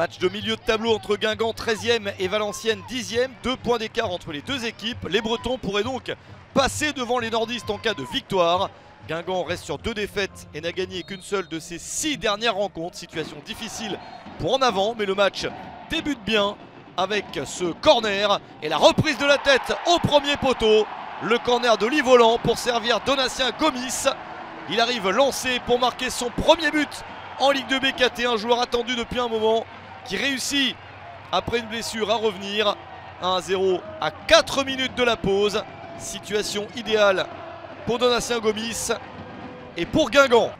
Match de milieu de tableau entre Guingamp 13e et Valenciennes 10e. Deux points d'écart entre les deux équipes. Les Bretons pourraient donc passer devant les nordistes en cas de victoire. Guingamp reste sur deux défaites et n'a gagné qu'une seule de ses six dernières rencontres. Situation difficile pour en avant, mais le match débute bien avec ce corner et la reprise de la tête au premier poteau. Le corner de Livolan pour servir Donatien Gomis. Il arrive lancé pour marquer son premier but en Ligue de BKT. Un joueur attendu depuis un moment qui réussit après une blessure à revenir. 1-0 à 4 minutes de la pause. Situation idéale pour Donatien Gomis et pour Guingamp.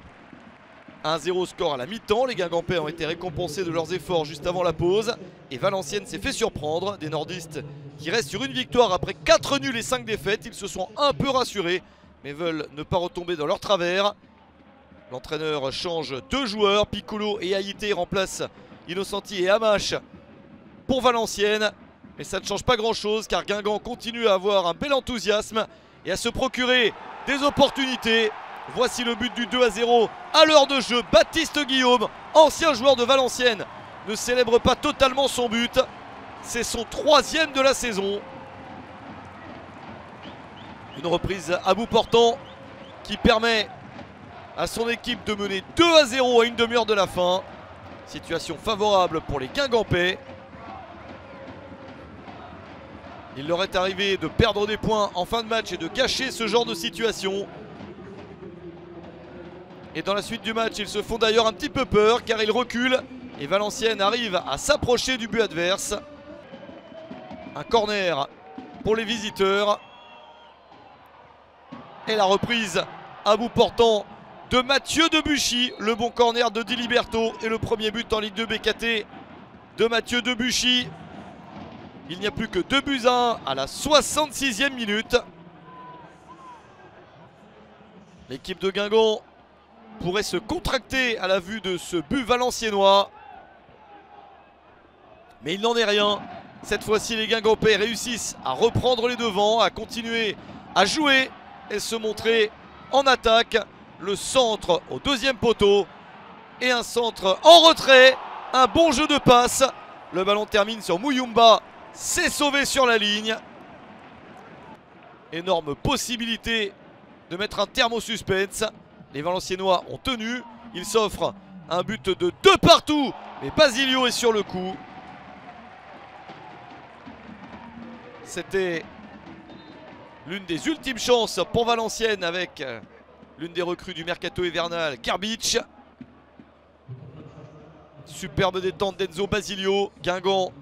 1-0 score à la mi-temps. Les Guingampais ont été récompensés de leurs efforts juste avant la pause. Et Valenciennes s'est fait surprendre. Des nordistes qui restent sur une victoire après 4 nuls et 5 défaites. Ils se sont un peu rassurés, mais veulent ne pas retomber dans leur travers. L'entraîneur change deux joueurs. Piccolo et Haïté remplacent Innocenti et Hamache pour Valenciennes. Mais ça ne change pas grand-chose car Guingamp continue à avoir un bel enthousiasme et à se procurer des opportunités. Voici le but du 2 à 0 à l'heure de jeu. Baptiste Guillaume, ancien joueur de Valenciennes, ne célèbre pas totalement son but. C'est son troisième de la saison. Une reprise à bout portant qui permet à son équipe de mener 2 à 0 à une demi-heure de la fin. Situation favorable pour les Guingampais. Il leur est arrivé de perdre des points en fin de match et de cacher ce genre de situation. Et dans la suite du match, ils se font d'ailleurs un petit peu peur car ils reculent et Valenciennes arrive à s'approcher du but adverse. Un corner pour les visiteurs. Et la reprise à bout portant de Mathieu Debuchy. Le bon corner de Diliberto et le premier but en Ligue 2 BKT de Mathieu Debuchy. Il n'y a plus que 2 buts à 1 à la 66e minute. L'équipe de Guingamp pourrait se contracter à la vue de ce but valenciennois. Mais il n'en est rien. Cette fois-ci, les Guingampais réussissent à reprendre les devants, à continuer à jouer et se montrer en attaque. Le centre au deuxième poteau et un centre en retrait. Un bon jeu de passe. Le ballon termine sur Mouyumba. C'est sauvé sur la ligne. Énorme possibilité de mettre un terme au suspense. Les Valenciennois ont tenu. Ils s'offrent un but de deux partout. Mais Basilio est sur le coup. C'était l'une des ultimes chances pour Valenciennes avec l'une des recrues du mercato hivernal, Karbic. Superbe détente d'Enzo Basilio. Guingamp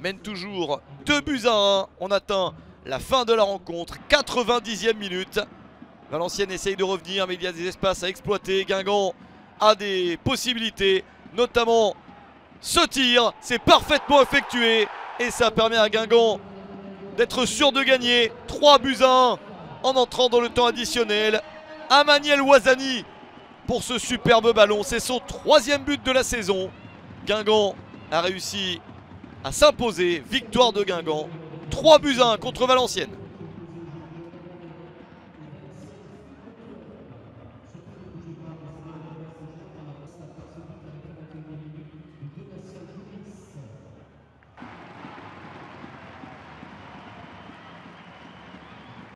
mène toujours 2 buts à 1. On atteint la fin de la rencontre, 90e minute. Valenciennes essaye de revenir, mais il y a des espaces à exploiter. Guingamp a des possibilités, notamment ce tir. C'est parfaitement effectué et ça permet à Guingamp d'être sûr de gagner. 3 buts à 1 en entrant dans le temps additionnel. Amaniel Ouazani pour ce superbe ballon. C'est son troisième but de la saison. Guingamp a réussi à s'imposer. Victoire de Guingamp. 3 buts à 1 contre Valenciennes.